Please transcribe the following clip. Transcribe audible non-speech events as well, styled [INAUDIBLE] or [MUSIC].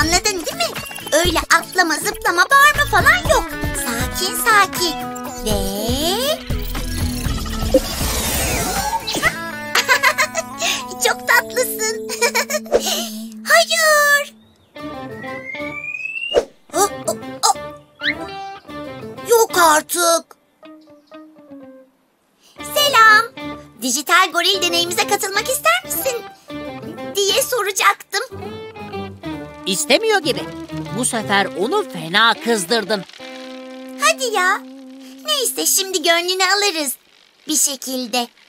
Anladın değil mi? Öyle atlama, zıplama, bağırma falan yok. Sakin sakin. Ve... [LAUGHS] Çok tatlısın. [LAUGHS] Hayır. Oh, oh, oh. Yok artık. Selam. Dijital goril deneyimize katılmak ister misin? Diye soracaktım. İstemiyor gibi. Bu sefer onu fena kızdırdım. Hadi ya. Neyse şimdi gönlünü alırız. Bir şekilde.